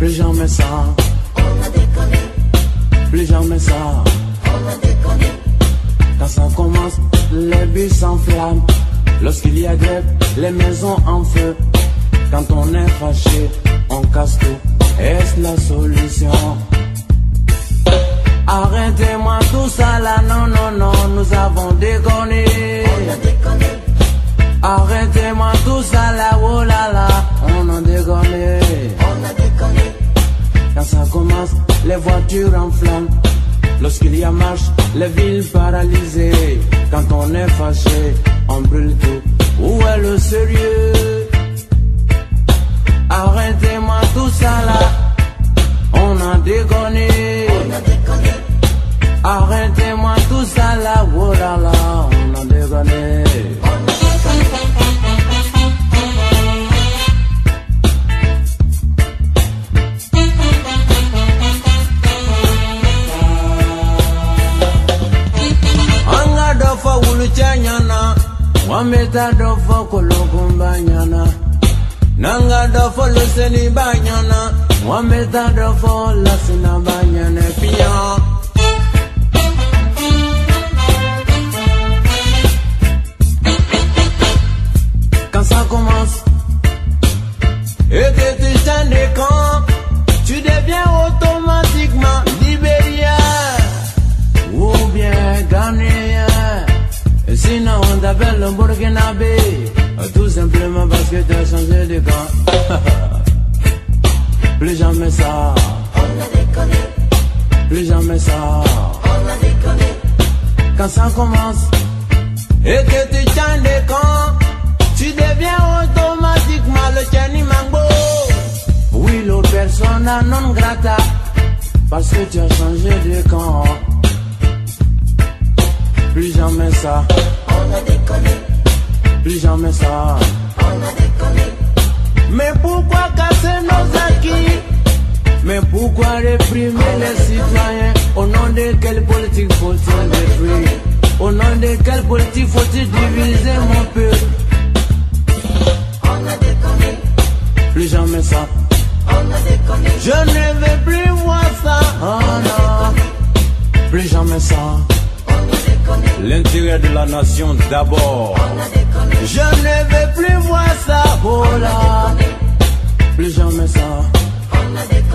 Plus jamais ça. On a déconné. Plus jamais ça. On a déconné. Quand ça commence, les bus s'enflamment. Lorsqu'il y a grève, les maisons en feu. Quand on est fâché, on casse tout. Est-ce la solution? Arrêtez-moi tout ça là, non, non, non. Les voitures en flammes. Lorsqu'il y a marche, les villes paralysées. Quand on est fâché, on brûle tout. Où est le sérieux? Arrêtez-moi tout ça là, on a déconné. Arrêtez-moi tout ça là, oh là là, wameta dofo kolokumba nyana. Nanga dofo luseni banyana, wameta dofo lasina banyana pia. Quand ça commence, et que tu changes de plus jamais ça. Quand ça commence, et que tu changes de camp, tu deviens automatiquement le Kenny Mango. Oui, le persona non grata, parce que tu as changé de camp. Plus jamais ça, plus jamais ça. Mais pourquoi casser nos acquis? Mais pourquoi réprimer les citoyens Au nom de quelle politique faut-il détruire? Au nom de quelle politique faut-il diviser mon peuple? Plus jamais ça. Je ne veux plus voir ça. Oh non. Plus jamais ça. L'intérêt de la nation d'abord. Je ne veux plus voir ça. Oh là. Plus jamais ça. On ne